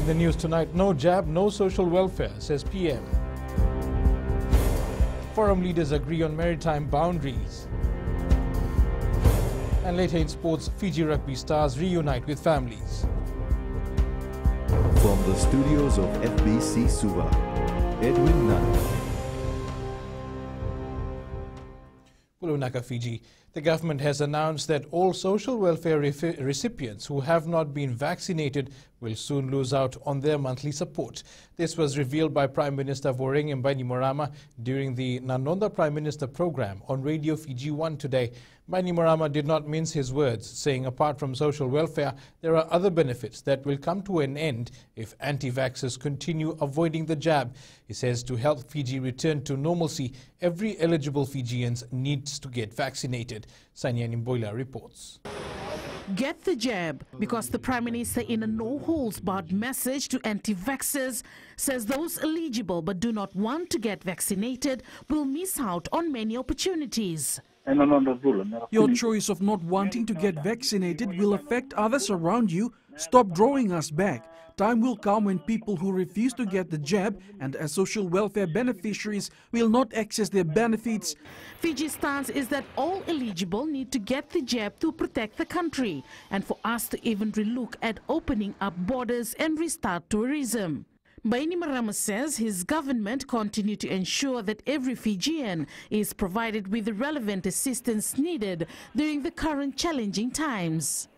In the news tonight, no jab, no social welfare, says PM. Forum leaders agree on maritime boundaries. And later in sports, Fiji rugby stars reunite with families. From the studios of FBC Suva, Edwin Nunn. Pulunaka, Fiji. The government has announced that all social welfare recipients who have not been vaccinated will soon lose out on their monthly support. This was revealed by Prime Minister Voreqe Bainimarama during the Nanonda Prime Minister program on Radio Fiji 1 today. Bainimarama did not mince his words, saying apart from social welfare, there are other benefits that will come to an end if anti-vaxxers continue avoiding the jab. He says to help Fiji return to normalcy, every eligible Fijians needs to get vaccinated. Sainiani Boila reports. Get the jab because the Prime Minister, in a no holds barred message to anti vaxxers, says those eligible but do not want to get vaccinated will miss out on many opportunities. Your choice of not wanting to get vaccinated will affect others around you. Stop drawing us back. Time will come when people who refuse to get the jab and as social welfare beneficiaries will not access their benefits. Fiji's stance is that all eligible need to get the jab to protect the country and for us to even relook at opening up borders and restart tourism. Bainimarama says his government continue to ensure that every Fijian is provided with the relevant assistance needed during the current challenging times.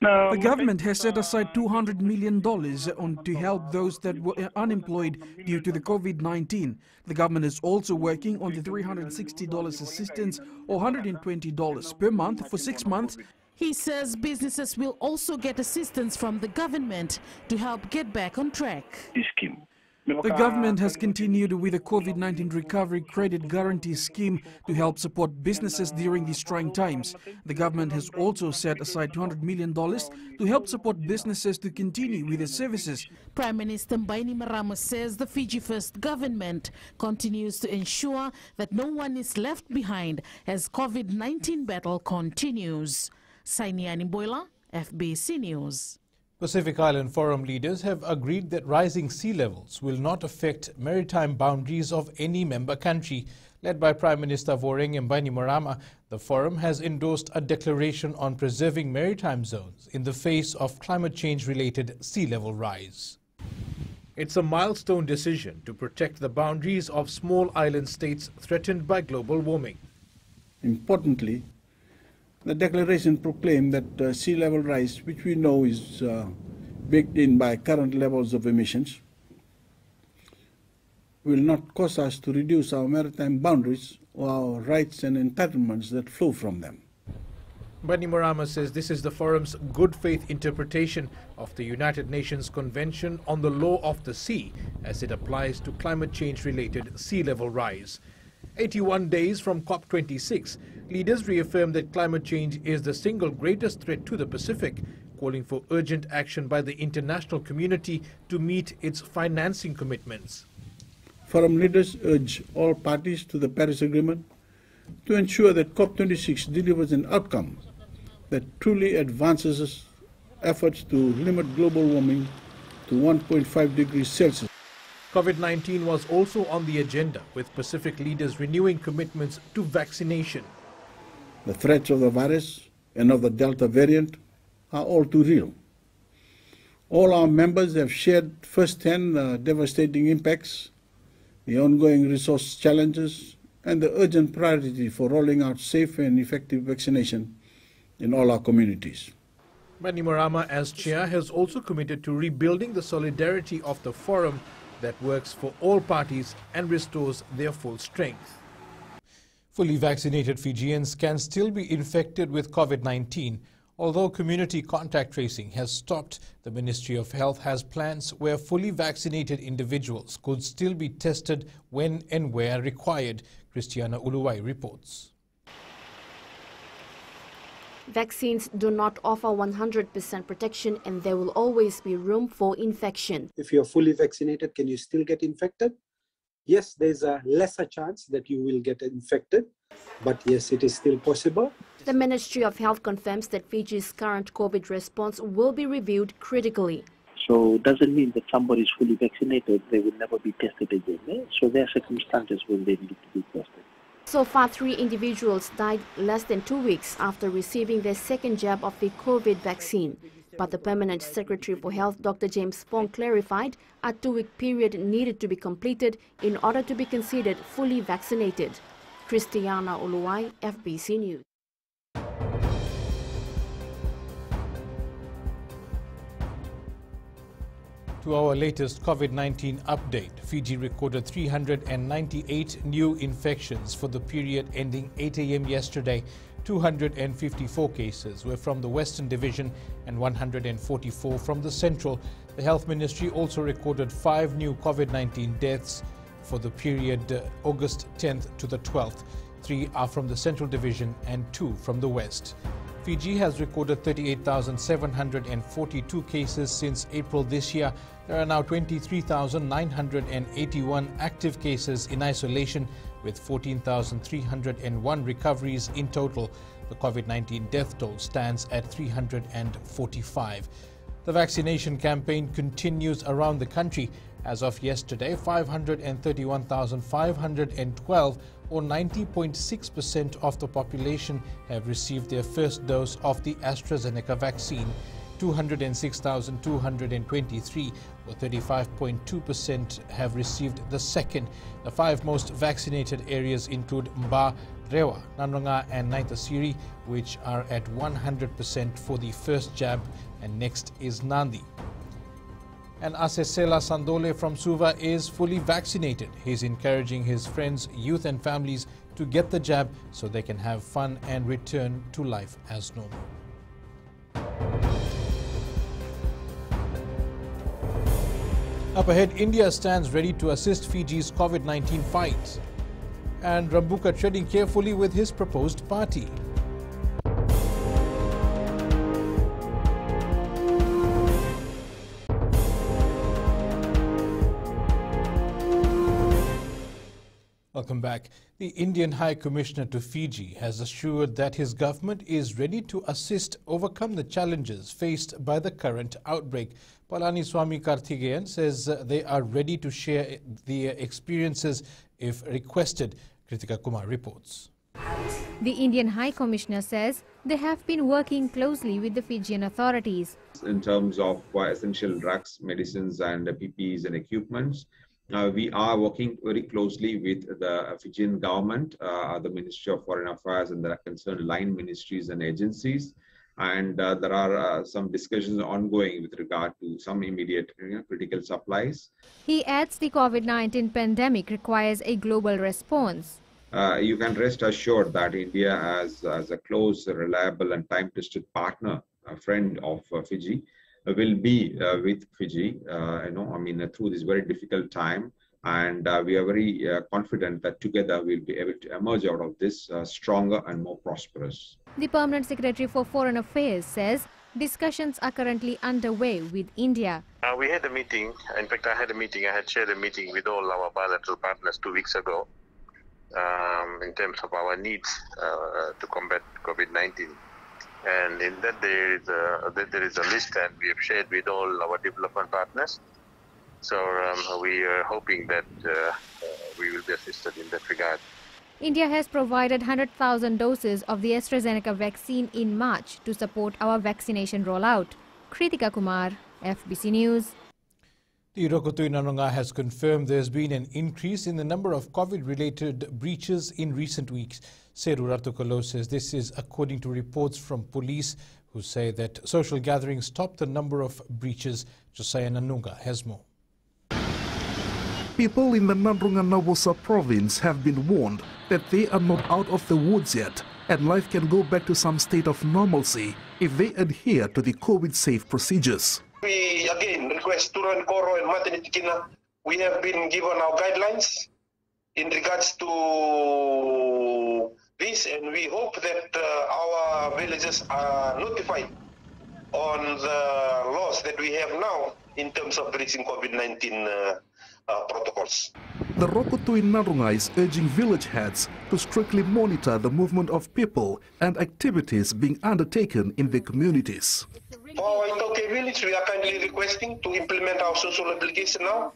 The government has set aside $200 million on to help those that were unemployed due to the COVID-19. The government is also working on the $360 assistance or $120 per month for six months he says businesses will also get assistance from the government to help get back on track. The government has continued with the COVID-19 Recovery Credit Guarantee Scheme to help support businesses during these trying times. The government has also set aside $200 million to help support businesses to continue with their services. Prime Minister Bainimarama says the Fiji First government continues to ensure that no one is left behind as COVID-19 battle continues. Sainiani Boila, FBC News. Pacific Island Forum leaders have agreed that rising sea levels will not affect maritime boundaries of any member country. Led by Prime Minister Voreqe Bainimarama, the forum has endorsed a declaration on preserving maritime zones in the face of climate change-related sea level rise. It's a milestone decision to protect the boundaries of small island states threatened by global warming. Importantly, the declaration proclaimed that uh, sea level rise, which we know is uh, baked in by current levels of emissions, will not cause us to reduce our maritime boundaries or our rights and entitlements that flow from them. Bainimarama says this is the forum's good faith interpretation of the United Nations Convention on the Law of the Sea as it applies to climate change related sea level rise. 81 days from COP26, leaders reaffirmed that climate change is the single greatest threat to the Pacific, calling for urgent action by the international community to meet its financing commitments. Forum leaders urge all parties to the Paris Agreement to ensure that COP26 delivers an outcome that truly advances efforts to limit global warming to 1.5 degrees Celsius. COVID-19 was also on the agenda, with Pacific leaders renewing commitments to vaccination. The threats of the virus and of the Delta variant are all too real. All our members have shared firsthand the devastating impacts, the ongoing resource challenges, and the urgent priority for rolling out safe and effective vaccination in all our communities. Bainimarama, as chair, has also committed to rebuilding the solidarity of the forum that works for all parties and restores their full strength. Fully vaccinated Fijians can still be infected with COVID-19. Although community contact tracing has stopped, the Ministry of Health has plans where fully vaccinated individuals could still be tested when and where required. Christiana Uluwai reports. Vaccines do not offer 100% protection and there will always be room for infection. If you're fully vaccinated, can you still get infected? Yes, there's a lesser chance that you will get infected, but yes, it is still possible. The Ministry of Health confirms that Fiji's current COVID response will be reviewed critically. So it doesn't mean that somebody is fully vaccinated, they will never be tested again. Eh? So there are circumstances when they need to be tested. So far, three individuals died less than two weeks after receiving their second jab of the COVID vaccine. But the Permanent Secretary for Health, Dr. James Fong, clarified a two-week period needed to be completed in order to be considered fully vaccinated. Christiana Oluwai, FBC News. To our latest COVID-19 update, Fiji recorded 398 new infections for the period ending 8 a.m. yesterday. 254 cases were from the Western Division and 144 from the Central. The Health Ministry also recorded five new COVID-19 deaths for the period uh, August 10th to the 12th. Three are from the Central Division and two from the West. Fiji has recorded 38,742 cases since April this year. There are now 23,981 active cases in isolation with 14,301 recoveries in total. The COVID-19 death toll stands at 345. The vaccination campaign continues around the country. As of yesterday, 531,512 or 90.6% of the population have received their first dose of the AstraZeneca vaccine. 206,223 or 35.2% have received the second. The five most vaccinated areas include Ba, Rewa, Nadroga and Naitasiri, which are at 100% for the first jab, and next is Nadi. And Asesela Sandole from Suva is fully vaccinated. He's encouraging his friends, youth and families to get the jab so they can have fun and return to life as normal. Up ahead, India stands ready to assist Fiji's COVID-19 fight. And Rabuka treading carefully with his proposed party. Welcome back. The Indian High Commissioner to Fiji has assured that his government is ready to assist overcome the challenges faced by the current outbreak. Palani Karthigeyan says they are ready to share their experiences if requested. Kritika Kumar reports. The Indian High Commissioner says they have been working closely with the Fijian authorities. In terms of uh, essential drugs, medicines and PPEs and equipments, uh, we are working very closely with the Fijian government, uh, the Ministry of Foreign Affairs, and the concerned line ministries and agencies. And uh, there are uh, some discussions ongoing with regard to some immediate you know, critical supplies. He adds the COVID 19 pandemic requires a global response. Uh, you can rest assured that India, as, as a close, reliable, and time tested partner, a friend of uh, Fiji, will be uh, with Fiji, uh, you know, I mean, through this very difficult time. And uh, we are very confident that together we'll be able to emerge out of this stronger and more prosperous. The Permanent Secretary for Foreign Affairs says discussions are currently underway with India. Uh, we had a meeting. In fact, I had a meeting. I had shared a meeting with all our bilateral partners two weeks ago um, in terms of our needs uh, to combat COVID 19 and in that there is a there is a list and we have shared with all our development partners. So um, we are hoping that uh, uh, we will be assisted in that regard. India has provided 100,000 doses of the AstraZeneca vaccine in March to support our vaccination rollout. Kritika Kumar, FBC News. The Rokutui Nadroga has confirmed there's been an increase in the number of COVID-related breaches in recent weeks. Seru Ratukolo says this is according to reports from police who say that social gatherings stopped the number of breaches. Josiah Nanunga has more. People in the Nadroga Navosa province have been warned that they are not out of the woods yet and life can go back to some state of normalcy if they adhere to the COVID-safe procedures. We again request Turan Koro and Matinitikina. We have been given our guidelines in regards to this, and we hope that uh, our villages are notified on the laws that we have now in terms of breaching COVID-19 uh, uh, protocols. The Rokutui Nadroga is urging village heads to strictly monitor the movement of people and activities being undertaken in the communities. For Itoke village, we are kindly requesting to implement our social obligation now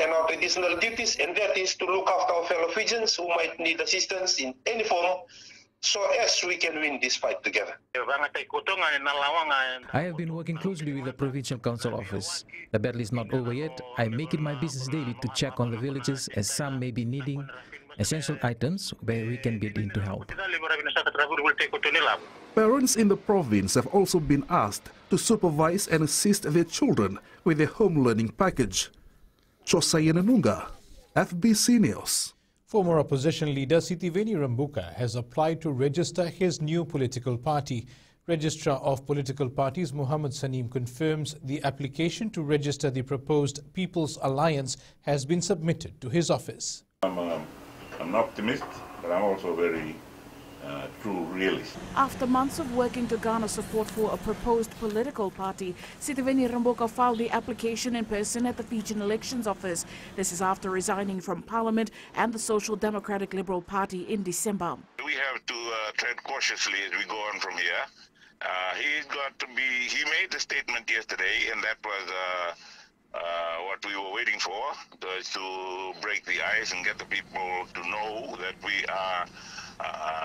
and our traditional duties, and that is to look after our fellow Fijians who might need assistance in any form so as we can win this fight together. I have been working closely with the Provincial Council office. The battle is not over yet. I make it my business daily to check on the villages as some may be needing essential items where we can get in to help. Parents in the province have also been asked to supervise and assist their children with their home learning package. Chosayananunga, FBC News. Former opposition leader Sitiveni Rabuka has applied to register his new political party. Registrar of Political Parties Muhammad Saneem confirms the application to register the proposed People's Alliance has been submitted to his office. I'm, um, I'm an optimist, but I'm also very uh, true realist. After months of working to garner support for a proposed political party, Sitiveni Rabuka filed the application in person at the Fijian Elections Office. This is after resigning from Parliament and the Social Democratic Liberal Party in December. We have to uh, tread cautiously as we go on from here. Uh, he's got to be, he made the statement yesterday, and that was uh, uh, what we were waiting for, was to break the ice and get the people to know that we are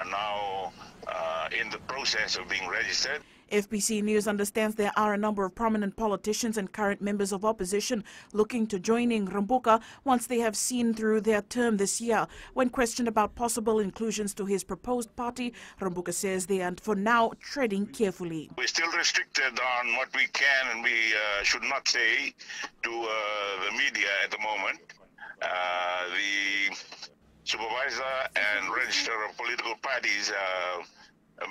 now uh, in the process of being registered. FBC News understands there are a number of prominent politicians and current members of opposition looking to joining Rabuka once they have seen through their term this year. When questioned about possible inclusions to his proposed party, Rabuka says they are for now treading carefully. We're still restricted on what we can and we uh, should not say to uh, the media at the moment. Uh, the supervisor and register of political parties uh,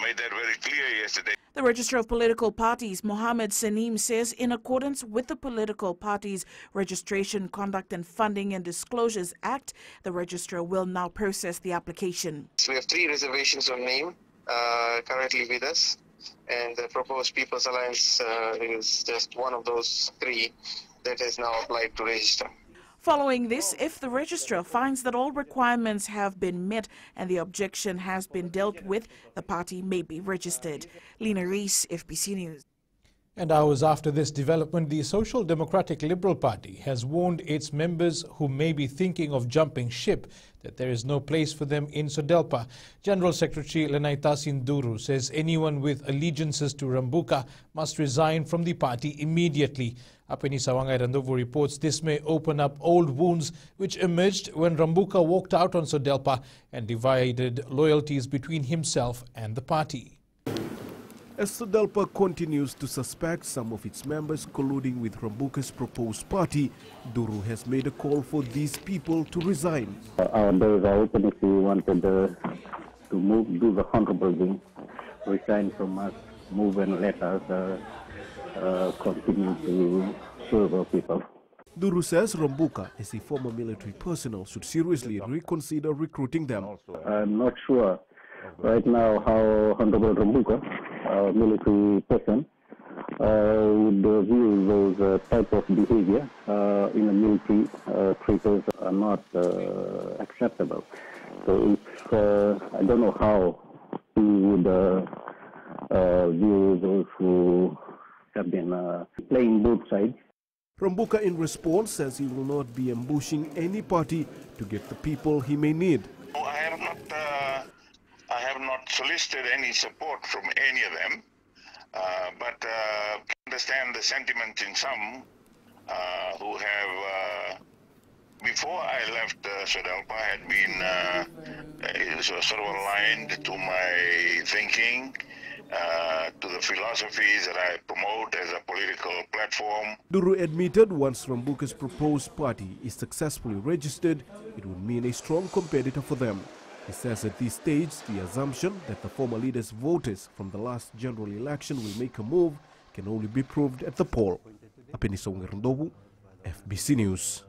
made that very clear yesterday. The Register of Political Parties, Mohammed Saneem, says in accordance with the Political Parties Registration, Conduct and Funding and Disclosures Act, the registrar will now process the application. So we have three reservations on name uh, currently with us, and the proposed People's Alliance uh, is just one of those three that has now applied to register. Following this, if the registrar finds that all requirements have been met and the objection has been dealt with, the party may be registered. Lena Reese, FBC News. And hours after this development, the Social Democratic Liberal Party has warned its members who may be thinking of jumping ship that there is no place for them in Sodelpa. General Secretary Lenaitasi Duru says anyone with allegiances to Rabuka must resign from the party immediately. Apenisa Waqairadovu reports this may open up old wounds which emerged when Rabuka walked out on Sodelpa and divided loyalties between himself and the party. As Sodelpa continues to suspect some of its members colluding with Rabuka's proposed party, Duru has made a call for these people to resign. Our doors are open if you wanted uh, to move, do the honorable thing, resign from us, move and let us uh, uh, continue to serve our people. Duru says Rabuka, as a former military personnel, should seriously reconsider recruiting them. I'm not sure right now how Honorable Rabuka, a military person, uh, would uh, view those uh, type of behavior uh, in the military uh, traitors are not uh, acceptable. So if, I don't know how he would view those who have been uh, playing both sides. Rabuka in response says he will not be ambushing any party to get the people he may need. I have not, uh, I have not solicited any support from any of them, uh, but uh, understand the sentiment in some uh, who have, uh, before I left uh, Sodelpa, had been sort of aligned to my thinking uh, to the philosophies that I promote as a political platform. Duru admitted once Rabuka's proposed party is successfully registered, it would mean a strong competitor for them. He says at this stage, the assumption that the former leader's voters from the last general election will make a move can only be proved at the poll. Apenisong Ndobu, FBC News.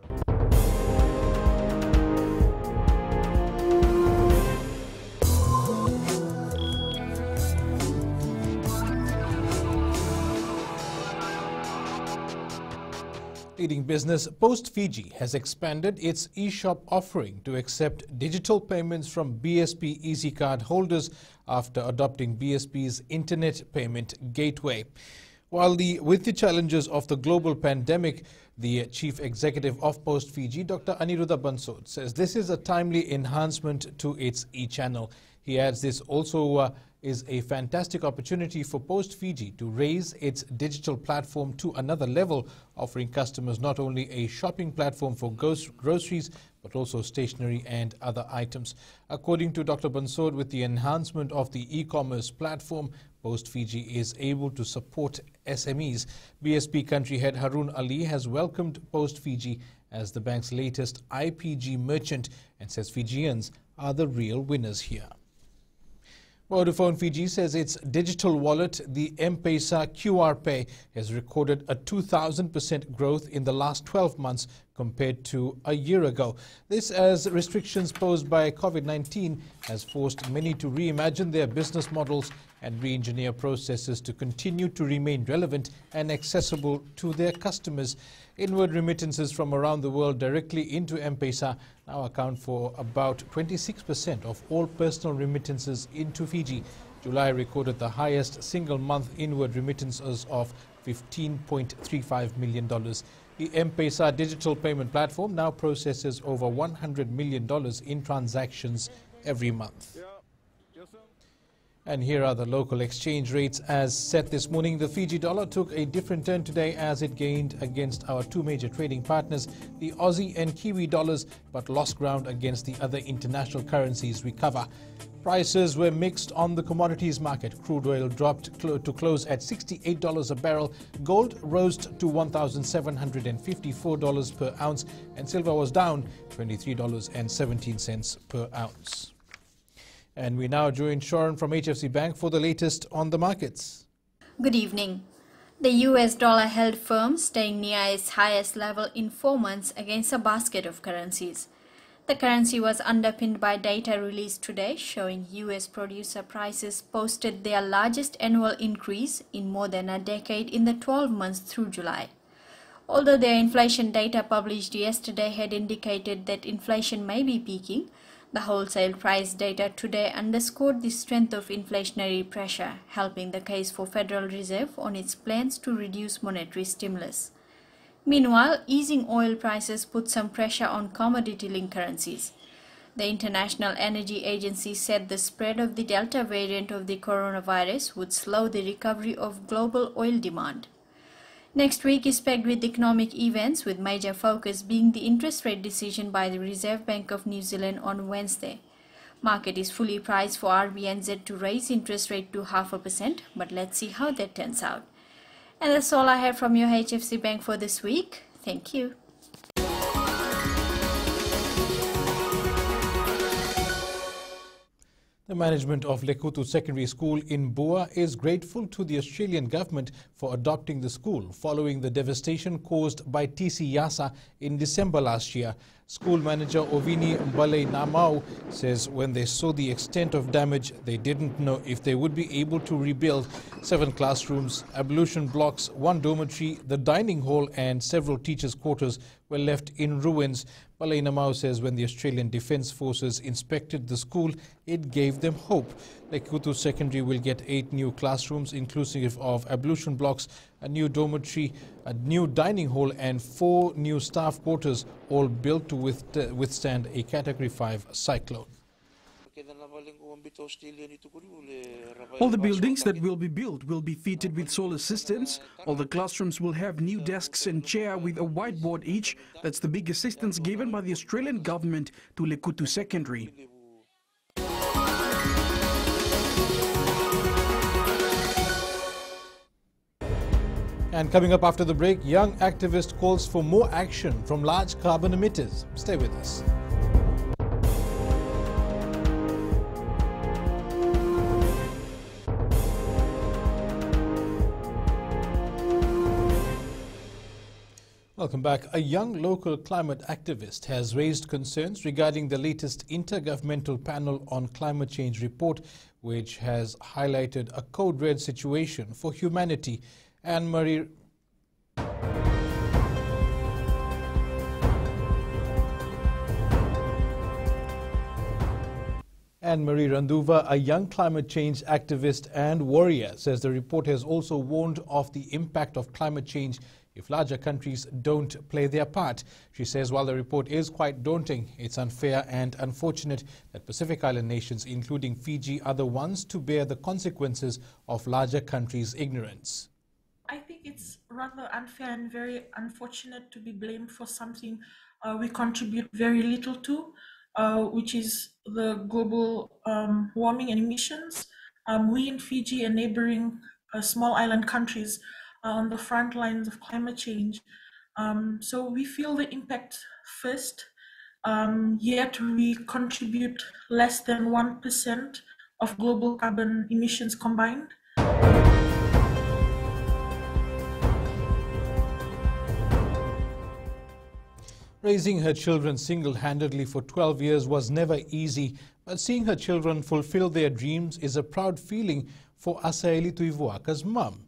Business Post Fiji has expanded its e-shop offering to accept digital payments from BSP EasyCard holders after adopting BSP's internet payment gateway. While the, with the challenges of the global pandemic, the chief executive of Post Fiji, Dr. Aniruddha Bansod, says this is a timely enhancement to its e-channel. He adds this also uh, is a fantastic opportunity for Post Fiji to raise its digital platform to another level, offering customers not only a shopping platform for groceries, but also stationery and other items. According to Dr. Bansod, with the enhancement of the e-commerce platform, Post Fiji is able to support SMEs. BSP country head Harun Ali has welcomed Post Fiji as the bank's latest IPG merchant and says Fijians are the real winners here. Vodafone Fiji says its digital wallet, the M-Pesa QR Pay, has recorded a 2,000% growth in the last 12 months compared to a year ago. This as restrictions posed by COVID-19 has forced many to reimagine their business models and re-engineer processes to continue to remain relevant and accessible to their customers. Inward remittances from around the world directly into M-Pesa now account for about 26% of all personal remittances into Fiji. July recorded the highest single month inward remittances of $15.35 million. The M-Pesa digital payment platform now processes over $100 million in transactions every month. And here are the local exchange rates as set this morning. The Fiji dollar took a different turn today as it gained against our two major trading partners, the Aussie and Kiwi dollars, but lost ground against the other international currencies we cover. Prices were mixed on the commodities market. Crude oil dropped cl to close at $68 a barrel. Gold rose to $1,754 per ounce, and silver was down $23.17 per ounce. And we now join Sharon from HFC Bank for the latest on the markets. Good evening. The US dollar held firm, staying near its highest level in four months against a basket of currencies. The currency was underpinned by data released today showing US producer prices posted their largest annual increase in more than a decade in the 12 months through July. Although their inflation data published yesterday had indicated that inflation may be peaking, the wholesale price data today underscored the strength of inflationary pressure, helping the case for Federal Reserve on its plans to reduce monetary stimulus. Meanwhile, easing oil prices put some pressure on commodity-linked currencies. The International Energy Agency said the spread of the Delta variant of the coronavirus would slow the recovery of global oil demand. Next week is pegged with economic events, with major focus being the interest rate decision by the Reserve Bank of New Zealand on Wednesday. Market is fully priced for RBNZ to raise interest rate to half a percent, but let's see how that turns out. And that's all I have from your HFC Bank for this week. Thank you. The management of Lekutu Secondary School in Bua is grateful to the Australian government for adopting the school following the devastation caused by TC Yasa in December last year. School manager Ovini Mbale Namau says when they saw the extent of damage, they didn't know if they would be able to rebuild seven classrooms, ablution blocks, one dormitory, the dining hall and several teachers' quarters were left in ruins. Malaina Mao says when the Australian Defence Forces inspected the school, it gave them hope. Lekutu Secondary will get eight new classrooms, inclusive of ablution blocks, a new dormitory, a new dining hall, and four new staff quarters, all built to withstand a Category 5 cyclone. All the buildings that will be built will be fitted with solar systems. All the classrooms will have new desks and chair with a whiteboard each. That's the big assistance given by the Australian government to Lekutu Secondary. And coming up after the break, young activist calls for more action from large carbon emitters. Stay with us. Welcome back. A young local climate activist has raised concerns regarding the latest Intergovernmental Panel on Climate Change report, which has highlighted a code red situation for humanity. Anne Marie Anne-Marie Randuva, a young climate change activist and warrior, says the report has also warned of the impact of climate change if larger countries don't play their part. She says while the report is quite daunting, it's unfair and unfortunate that Pacific Island nations, including Fiji, are the ones to bear the consequences of larger countries' ignorance. I think it's rather unfair and very unfortunate to be blamed for something uh, we contribute very little to, uh, which is the global um, warming and emissions. Um, we in Fiji and neighboring uh, small island countries on the front lines of climate change. Um, so we feel the impact first, um, yet we contribute less than 1% of global carbon emissions combined. Raising her children single-handedly for 12 years was never easy, but seeing her children fulfill their dreams is a proud feeling for Asaeli Tuivuaka's mum.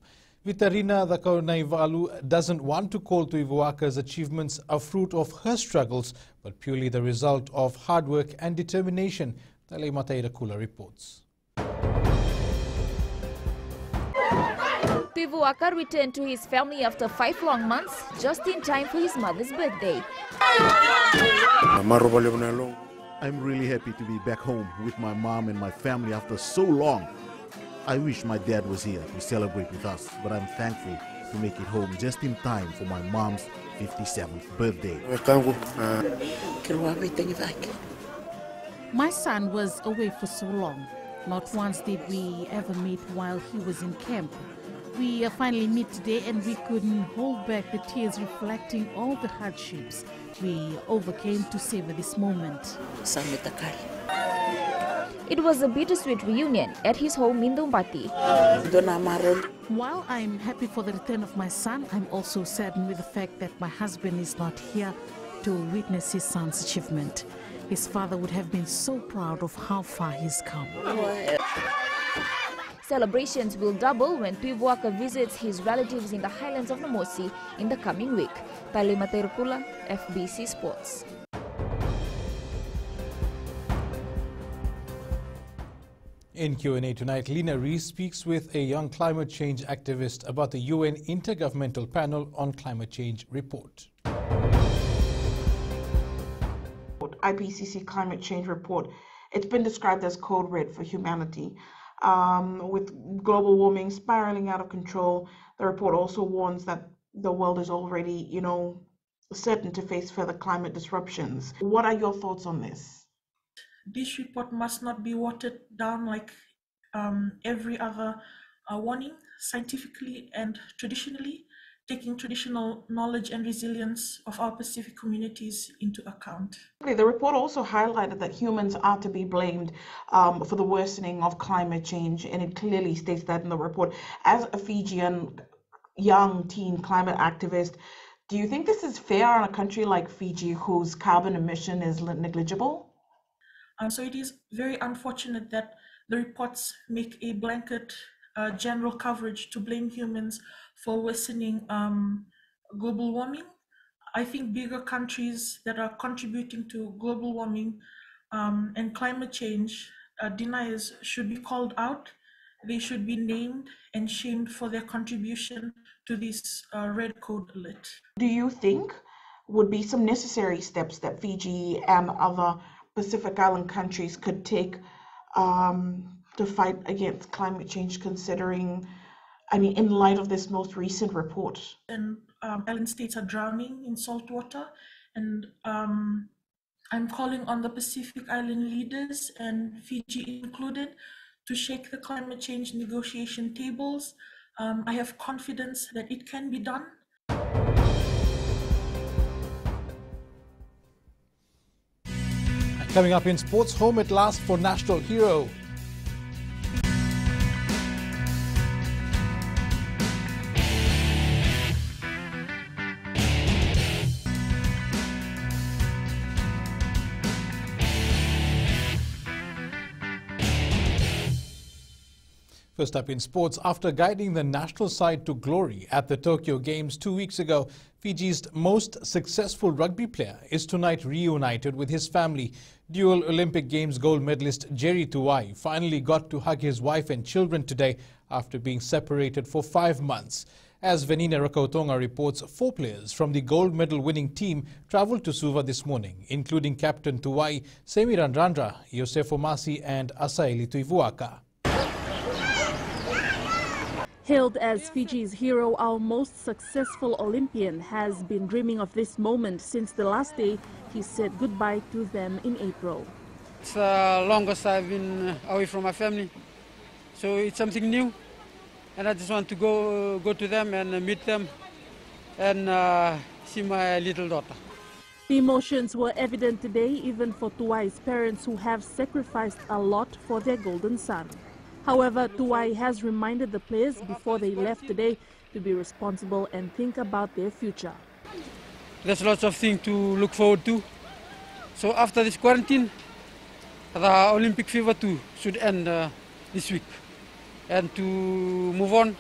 Vitarina Naivalu doesn't want to call Tuivuaka's achievements a fruit of her struggles, but purely the result of hard work and determination, Talay Mataira Kula reports. Tuivuaka returned to his family after five long months, just in time for his mother's birthday. I'm really happy to be back home with my mom and my family after so long. I wish my dad was here to celebrate with us, but I'm thankful to make it home just in time for my mom's 57th birthday. My son was away for so long. Not once did we ever meet while he was in camp. We uh, finally meet today and we couldn't hold back the tears reflecting all the hardships we overcame to savor this moment. It was a bittersweet reunion at his home in Dumpati. While I'm happy for the return of my son, I'm also saddened with the fact that my husband is not here to witness his son's achievement. His father would have been so proud of how far he's come. Celebrations will double when Tuivuaka visits his relatives in the highlands of Namosi in the coming week. Talima Terpula, FBC Sports. In Q&A tonight, Lena Rees speaks with a young climate change activist about the UN Intergovernmental Panel on Climate Change report. IPCC climate change report. It's been described as code red for humanity. Um, with global warming spiraling out of control, the report also warns that the world is already, you know, certain to face further climate disruptions. What are your thoughts on this? This report must not be watered down like um, every other uh, warning, scientifically and traditionally, taking traditional knowledge and resilience of our Pacific communities into account. The report also highlighted that humans are to be blamed um, for the worsening of climate change, and it clearly states that in the report. As a Fijian young teen climate activist, do you think this is fair on a country like Fiji whose carbon emission is negligible? Um, so it is very unfortunate that the reports make a blanket uh, general coverage to blame humans for worsening um, global warming. I think bigger countries that are contributing to global warming um, and climate change uh, deniers should be called out. They should be named and shamed for their contribution to this uh, red code alert. Do you think would be some necessary steps that Fiji and other Pacific Island countries could take um, to fight against climate change, considering, I mean, in light of this most recent report? And um, island states are drowning in salt water, and um, I'm calling on the Pacific Island leaders and Fiji included to shake the climate change negotiation tables. Um, I have confidence that it can be done. Coming up in sports, home at last for national hero. First up in sports, after guiding the national side to glory at the Tokyo Games two weeks ago, Fiji's most successful rugby player is tonight reunited with his family. Dual Olympic Games gold medalist Jerry Tuwai finally got to hug his wife and children today after being separated for five months. As Venina Rakautonga reports, four players from the gold medal winning team travelled to Suva this morning, including Captain Tuwai, Semi Radradra, Yosefo Masi and Asaeli Tuivuaka. Hailed as Fiji's hero, our most successful Olympian has been dreaming of this moment since the last day he said goodbye to them in April. It's uh, the longest I've been uh, away from my family, so it's something new. And I just want to go, uh, go to them and meet them and uh, see my little daughter. The emotions were evident today even for Tuwai's parents who have sacrificed a lot for their golden son. However, Tuwai has reminded the players before they left today to be responsible and think about their future. There's lots of things to look forward to. So after this quarantine, the Olympic fever too should end uh, this week. And to move on,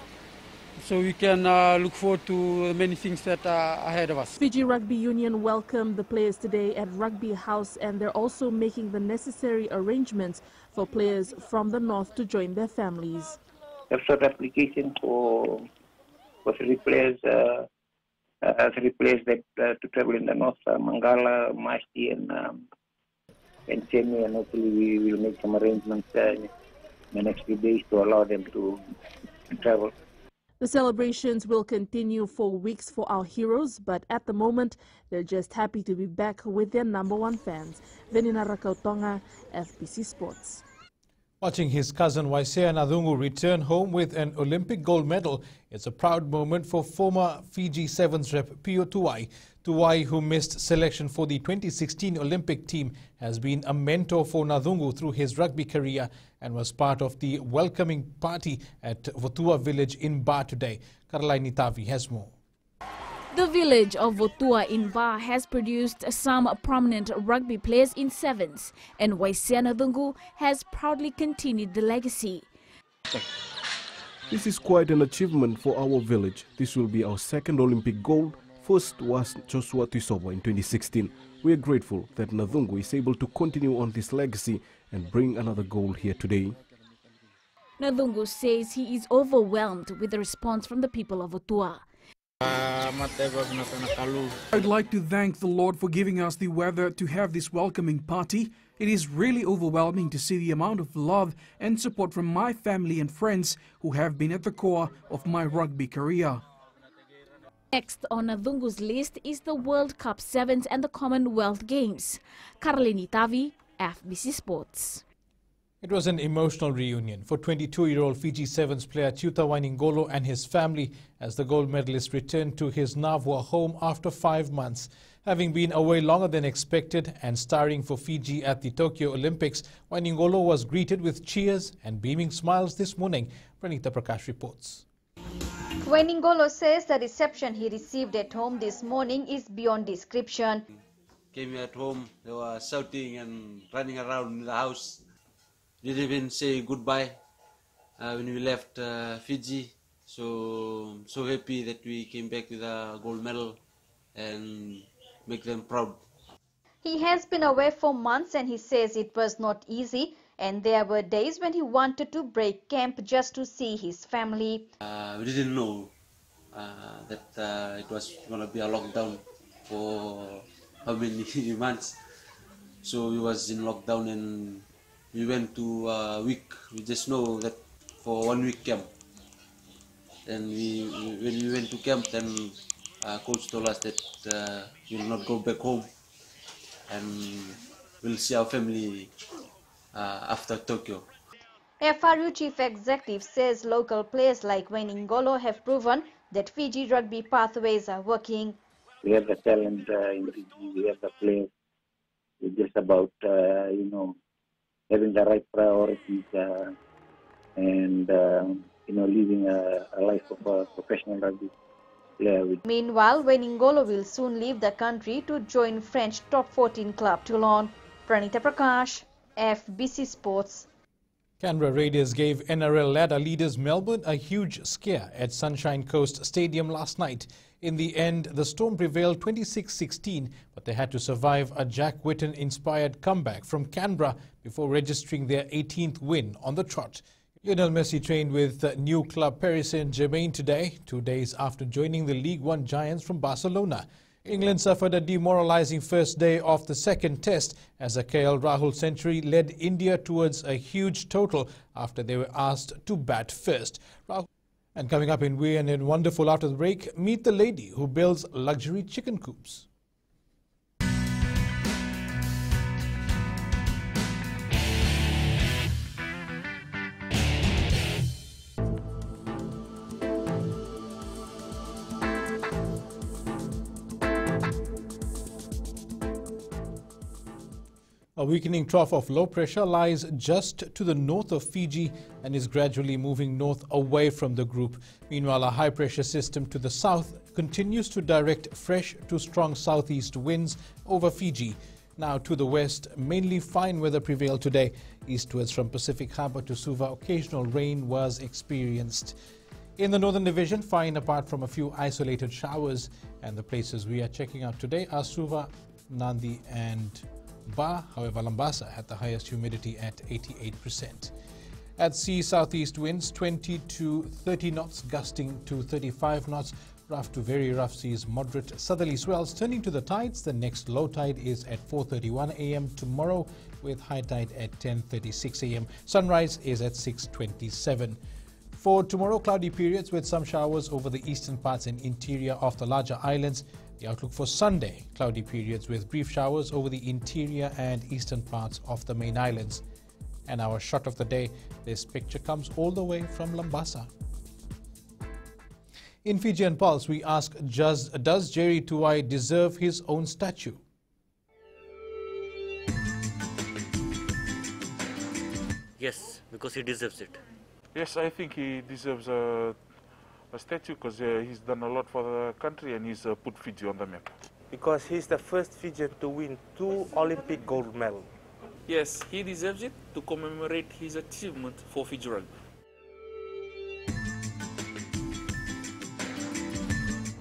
so we can uh, look forward to many things that are ahead of us. Fiji Rugby Union welcomed the players today at Rugby House and they're also making the necessary arrangements for players from the north to join their families. I've sought application for for three players, uh, uh, three players that uh, to travel in the north, uh, Maqala, Masti, and um, and and hopefully we will make some arrangements uh, in the next few days to allow them to, to travel. The celebrations will continue for weeks for our heroes, but at the moment, they're just happy to be back with their number one fans. Venina Rakautonga, FBC Sports. Watching his cousin Waisea Nacuqu return home with an Olympic gold medal is a proud moment for former Fiji Sevens rep Pio Tuwai. Tuwai, who missed selection for the 2016 Olympic team, has been a mentor for Nacuqu through his rugby career and was part of the welcoming party at Votua village in Ba today. Karalaini Tavi has more. The village of Votua in Ba has produced some prominent rugby players in sevens, and Waisea Nacuqu has proudly continued the legacy. This is quite an achievement for our village. This will be our second Olympic gold. First was Josua Tuisova in 2016. We are grateful that Nacuqu is able to continue on this legacy and bring another gold here today. Nacuqu says he is overwhelmed with the response from the people of Votua. I'd like to thank the Lord for giving us the weather to have this welcoming party. It is really overwhelming to see the amount of love and support from my family and friends who have been at the core of my rugby career. Next on Nacuqu's list is the World Cup Sevens and the Commonwealth Games. Karalaini Tavi, FBC Sports. It was an emotional reunion for 22-year-old Fiji Sevens player Tuta Wainiqolo and his family as the gold medalist returned to his Navua home after five months. Having been away longer than expected and starring for Fiji at the Tokyo Olympics, Wainiqolo was greeted with cheers and beaming smiles this morning. Pranita Prakash reports. Wainiqolo says the reception he received at home this morning is beyond description. Came here at home, they were shouting and running around the house didn't even say goodbye uh, when we left uh, Fiji. So so happy that we came back with a gold medal and make them proud. He has been away for months and he says it was not easy and there were days when he wanted to break camp just to see his family. Uh, we didn't know uh, that uh, it was going to be a lockdown for how many months. So we was in lockdown and we went to a week. We just know that for one week camp. And we, when we went to camp, then uh, coach told us that uh, we will not go back home, and we'll see our family uh, after Tokyo. FRU chief executive says local players like Wayne Ngolo have proven that Fiji rugby pathways are working. We have the talent uh, in Fiji. We have the players. It's just about uh, you know having the right priorities uh, and uh, you know living a, a, life of a professional rugby player. Meanwhile, Wainiqolo will soon leave the country to join French top 14 club Toulon. Pranita Prakash, FBC Sports. Canberra Raiders gave NRL ladder leaders Melbourne a huge scare at Sunshine Coast Stadium last night. In the end, the Storm prevailed 26-16, but they had to survive a Jack Wighton-inspired comeback from Canberra before registering their 18th win on the trot. Lionel Messi trained with uh, new club Paris Saint-Germain today, two days after joining the League One Giants from Barcelona. England suffered a demoralizing first day of the second test as a KL Rahul century led India towards a huge total after they were asked to bat first. Rahul and coming up in Weird and in Wonderful after the break, meet the lady who builds luxury chicken coops. A weakening trough of low pressure lies just to the north of Fiji and is gradually moving north away from the group. Meanwhile, a high pressure system to the south continues to direct fresh to strong southeast winds over Fiji. Now to the west, mainly fine weather prevailed today. Eastwards from Pacific Harbour to Suva, occasional rain was experienced. In the Northern Division, fine apart from a few isolated showers. And the places we are checking out today are Suva, Nadi and Ba, however, Labasa had the highest humidity at 88%. At sea, southeast winds 20 to 30 knots, gusting to 35 knots. Rough to very rough seas, moderate southerly swells. Turning to the tides, the next low tide is at 4.31 a.m. tomorrow with high tide at 10.36 a.m. Sunrise is at 6.27. For tomorrow, cloudy periods with some showers over the eastern parts and interior of the larger islands. The outlook for Sunday, cloudy periods with brief showers over the interior and eastern parts of the main islands. And our shot of the day, this picture comes all the way from Labasa. In Fijian Pulse, we ask, does, does Jerry Tuwai deserve his own statue? Yes, because he deserves it. Yes, I think he deserves a a statue because uh, he's done a lot for the country and he's uh, put Fiji on the map. Because he's the first Fijian to win two Olympic gold medals. Yes, he deserves it to commemorate his achievement for Fiji rugby.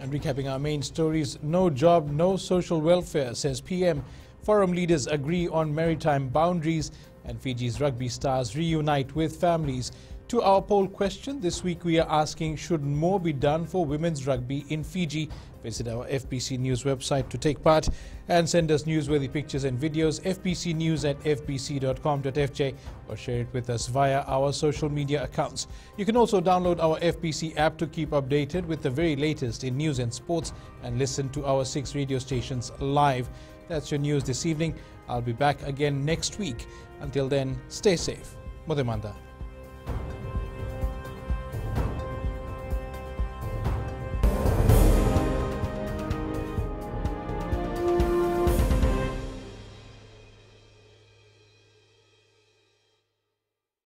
And recapping our main stories, no job, no social welfare, says PM. Forum leaders agree on maritime boundaries and Fiji's rugby stars reunite with families. To our poll question this week, we are asking should more be done for women's rugby in Fiji? Visit our FBC News website to take part and send us newsworthy pictures and videos. FBC News at fbc.com.fj or share it with us via our social media accounts. You can also download our FBC app to keep updated with the very latest in news and sports and listen to our six radio stations live. That's your news this evening. I'll be back again next week. Until then, stay safe. Modemanda.